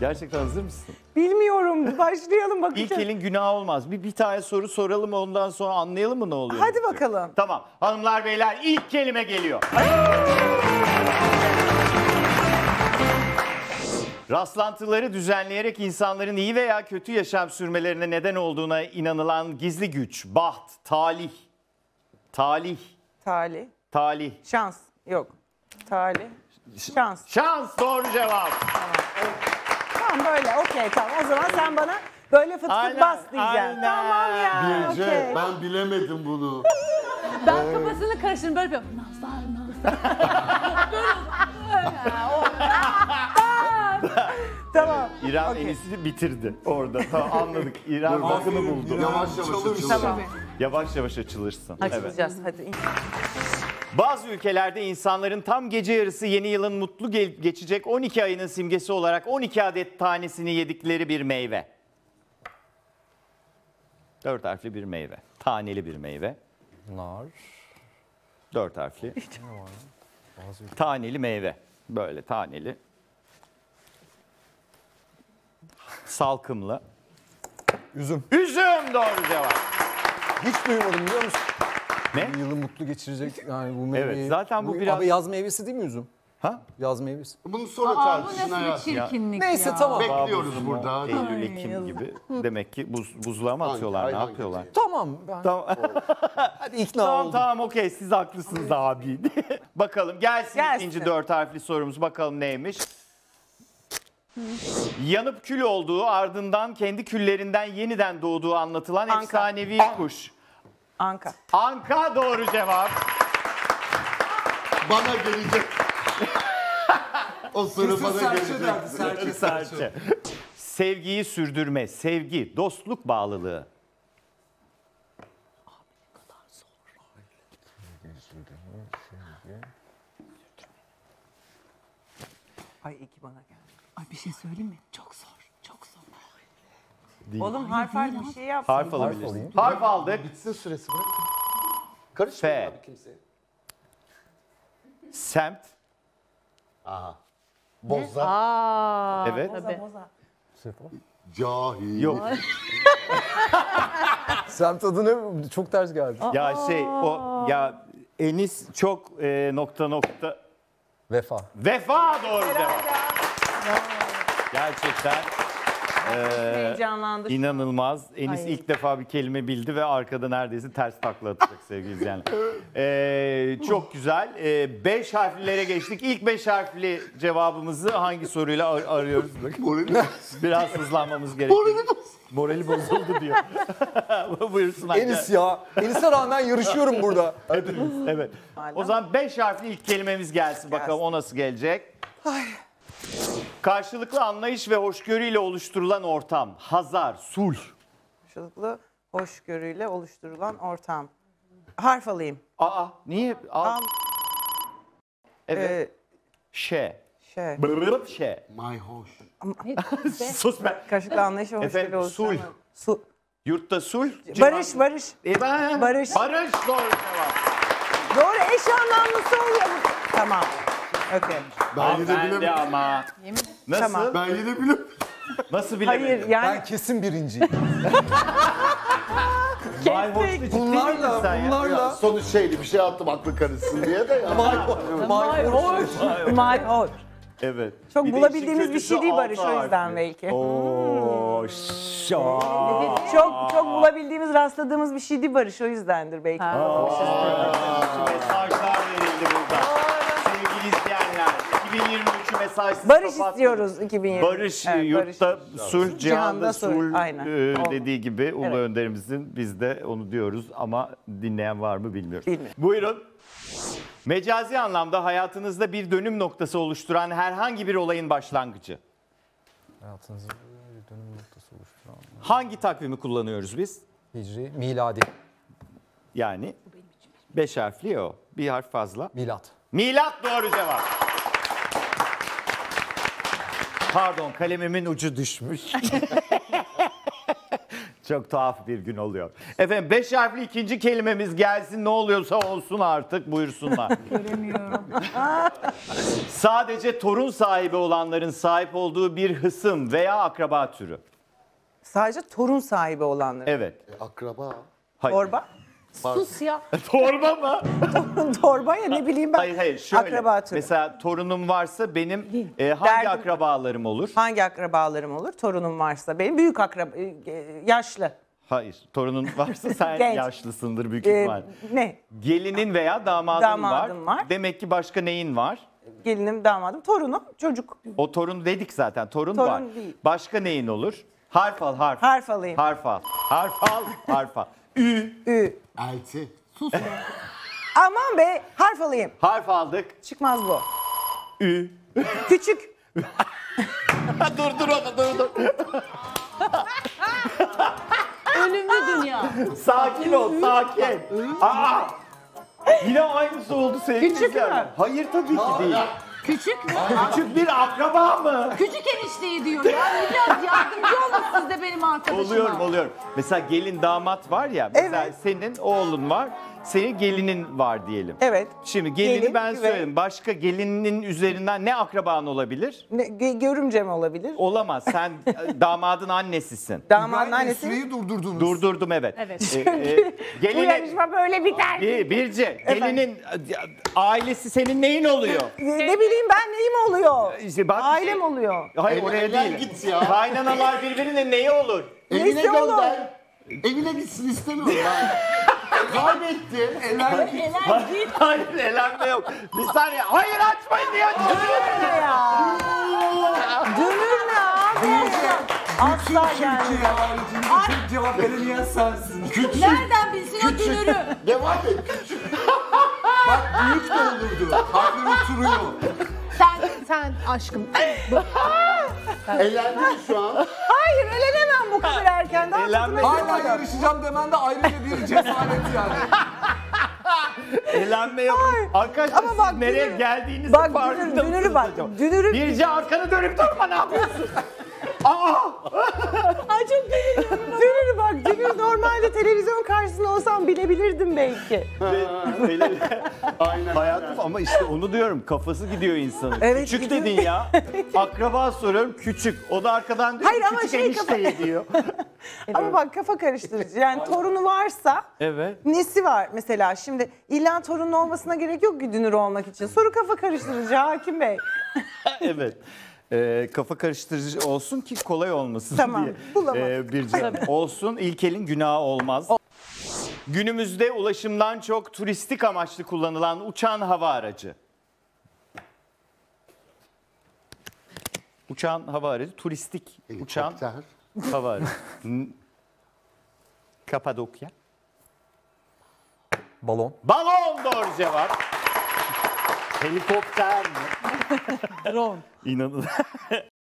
Gerçekten hazır mısın? Bilmiyorum. Başlayalım İlk bakacağız. elin günah olmaz. Bir, bir tane soru soralım ondan sonra anlayalım mı ne oluyor? Hadi bakalım. Tamam. Hanımlar beyler ilk kelime geliyor. Rastlantıları düzenleyerek insanların iyi veya kötü yaşam sürmelerine neden olduğuna inanılan gizli güç, baht, talih, talih, Talih. talih. Şans. Yok. Talih. Şans. Şans doğru cevap. Tamam böyle okey tamam. O zaman sen bana böyle fıt fıt Aynen, bas diyeceksin. aynen. Tamam ya. Bilge okey. ben bilemedim bunu. Ben kafasını karıştırdım böyle yapıyorum. Nazar nazar. Tamam. İrem Okey. Enis'i bitirdi orada. Tamam anladık. İrem bakını buldu. Yavaş yavaş. Tamam. Yavaş yavaş açılırsın. Evet. Açılacağız hadi. Bazı ülkelerde insanların tam gece yarısı yeni yılın mutlu ge- geçecek 12 ayının simgesi olarak 12 adet tanesini yedikleri bir meyve. Dört harfli bir meyve. Taneli bir meyve. Nar. Dört harfli. Taneli meyve. Böyle taneli. Salkımlı. Üzüm. Üzüm doğru cevap. Hiç duymadım biliyor musun? Ne? Yılı mutlu geçirecek yani bu meyveyi. Evet, zaten bu biraz- Abi yaz meyvesi değil mi üzüm? Ha? Yaz meyvesi. Bunu sonra Aa, bu tartışın nasıl bir çirkinlik Neyse, ya. tamam. Bekliyoruz burada. Eylül, Ekim gibi. Demek ki buz, buzluğa mı atıyorlar? Hangi- ne hangi yapıyorlar? Tamam. Ben... Tamam. Hadi ikna Tamam oldum. tamam okey siz haklısınız abi. bakalım gelsin, Gelsin. ikinci dört harfli sorumuz bakalım neymiş. Yanıp kül olduğu ardından kendi küllerinden yeniden doğduğu anlatılan Anka. efsanevi kuş. Anka. Anka doğru cevap. Bana gelecek. o soru bana gelecek. Serçe. Sevgiyi sürdürme, sevgi, dostluk bağlılığı. Ay iyi ki bana geldi. Ay bir şey söyleyeyim mi? Çok zor. Çok zor. Oğlum harf harf bir şey yap. Harf alabilirsin. Harf aldık. Bitsin süresi bırak. Karışmayın F. abi kimseye. Semt. Aha. Boza. Aa, Evet. Tabii. Cahil. Yok. Semt adını çok ters geldi. Ya şey o ya Enis çok e, nokta nokta Vefa. Vefa doğru cevap. Gerçekten Heyecanlandı. inanılmaz. Enis Ay. ilk defa bir kelime bildi ve arkada neredeyse ters takla atacak sevgili izleyenler. Ee, çok güzel. Ee, beş harflilere geçtik. İlk beş harfli cevabımızı hangi soruyla ar- arıyoruz? Morali Biraz hızlanmamız gerekiyor. Morali bozuldu diyor. Buyursun Enis ya. Enis'e rağmen yarışıyorum burada. Hepimiz, evet. O zaman beş harfli ilk kelimemiz gelsin bakalım o nasıl gelecek. Karşılıklı anlayış ve hoşgörüyle oluşturulan ortam. Hazar, sulh. Karşılıklı hoşgörüyle oluşturulan ortam. Harf alayım. Aa niye? Al. Al. Evet. Ee, Şe. şey. Bırırıp şe. My hoş. Sus be. Karşılıklı anlayış ve hoşgörüyle Efendim, oluşturulan. sulh. Su. Yurtta sulh. Barış, barış. E, ben- Barış. Barış doğru cevap. Doğru eş anlamlısı oluyor. Tamam. Okey. Ben yine Ben de bilemedim. ama. Nasıl? Tamam. Ben yine bilemedim. Nasıl bilemedin? Hayır yani Ben kesin birinciyim. Vay hoşlu ciddi bunlarla, sen ya? Ya bunlarla. sonuç şeydi bir şey attım aklı karışsın diye de ya. my hoş. My hoş. Evet. Çok Bir de bulabildiğimiz işin bir şey kötüsü değil Barış altı o yüzden harfli. belki. Oo, şa. Çok çok bulabildiğimiz, rastladığımız bir şey değil Barış o yüzdendir belki. Mesajlar verildi burada. Sevgili izleyenler, 2023'ü mesajsız Barış kapatmadık. istiyoruz 2020. Barış, Evet, yurtta sulh, cihanda Cihanda sulh. Aynen. e, dediği gibi Ulu Evet. Önderimizin biz de onu diyoruz ama dinleyen var mı bilmiyoruz. Bilmiyorum. Buyurun. Mecazi anlamda hayatınızda bir dönüm noktası oluşturan herhangi bir olayın başlangıcı. Hayatınızı bir dönüm noktası oluşturan. Hangi takvimi kullanıyoruz biz? Hicri, miladi, Yani beş harfli o. Bir harf fazla. milat. Milat doğru cevap. Pardon kalemimin ucu düşmüş. Çok tuhaf bir gün oluyor. Efendim beş harfli ikinci kelimemiz gelsin ne oluyorsa olsun artık buyursunlar. Göremiyorum. Sadece torun sahibi olanların sahip olduğu bir hısım veya akraba türü. Sadece torun sahibi olanlar. Evet. E, Akraba. Hayır. Torba. Sus ya. Torba mı? Torba ya ne bileyim ben. Hayır hayır şöyle. Akraba türü. Mesela torunum varsa benim e, hangi Derdim- akrabalarım olur? Hangi akrabalarım olur? Torunum varsa. Benim büyük akraba, e, yaşlı. Hayır. Torunun varsa sen Genç. yaşlısındır büyük E, ihtimal. ne? Gelinin veya damadın Damadım var. Demek ki başka neyin var? Gelinim, damadım, torunum, çocuk. O torun dedik zaten. Torun, Torun var. değil. Başka neyin olur? Harf al harf. Harf alayım. Harf al. Harf al. Harf al. Ü. Ü. Elti. Aman be harf alayım. Harf aldık. Çıkmaz bu. Ü. Küçük. dur dur onu dur dur. Ölümlü dünya. Sakin ol sakin. Aa! Yine aynısı oldu sevgili Küçük izleyenler. mü? Hayır tabii ki değil. Küçük mü? Küçük bir akraba mı? Küçük enişteyi diyor ya. Biraz yardımcı olun siz de benim arkadaşıma. Oluyorum oluyorum. Mesela gelin damat var ya. Mesela Evet. senin oğlun var. Senin gelinin var diyelim. Evet. Şimdi gelini Gelin ben ve- söyledim. Başka gelinin üzerinden ne akraban olabilir? Ne, ge- görümce mi olabilir? Olamaz. Sen e, damadın annesisin. Damadın annesi. süreyi durdurdunuz. Durdurdum evet. Evet. E, e, Bu gelinin, yarışma böyle biter. bir, Birce, gelinin e, ailesi senin neyin oluyor? Ne, ne bileyim ben neyim oluyor? İşte bak- Ailem oluyor. Hayır Evlen- oraya evlen değil. git ya. Kaynanalar birbirinin neyi olur? Evine Neyse oğlum. gönder. Evine gitsin istemiyorum ben. Git. Helal git. Hayır elenme yok. Bir saniye. Hayır açmayın diye açıyorum. Ne ya? Dönür ne abi? Asla. Türkiye haricinde tek cevap veremeyen sensin. Küçük. Nereden bilsin o dünürü? Devam et. Küçük. Bak büyük de olurdu. Harfler oturuyor. Sen, sen aşkım. Eğlendin mi şu an? Hayır elenemem bu kadar erken. Daha Elenme. Hala yarışacağım demen de ayrıca bir cesaret yani. Elenme yok. Arkadaşlar Ama bak nereye dünür- geldiğinizin Bak farkında dünür, dünürü mısınız bak. acaba? Dünürü Birce arkanı dönüp durma ne yapıyorsun? Aa! Televizyon karşısında olsam bilebilirdim belki. Aynen. Hayatım ama işte onu diyorum kafası gidiyor insanın. Evet, küçük gidiyor. dedin ya. Akraba soruyorum küçük. O da arkadan diyor Hayır ki, ama küçük şey enişteye diyor. Ama bak kafa karıştırıcı. Yani torunu varsa Evet. nesi var mesela? Şimdi illa torunun olmasına gerek yok ki dünür olmak için. Soru kafa karıştırıcı Hakim Bey. evet. Ee, kafa karıştırıcı olsun ki kolay olmasın Tamam, diye. bulamadım. Ee, bir cevap. olsun ilkelin günahı olmaz. Günümüzde ulaşımdan çok turistik amaçlı kullanılan uçan hava aracı. Uçan hava aracı, turistik uçan Helikopter. hava aracı. N- Kapadokya. Balon. Balon doğru cevap. Helikopter mi? Drone. İnanın.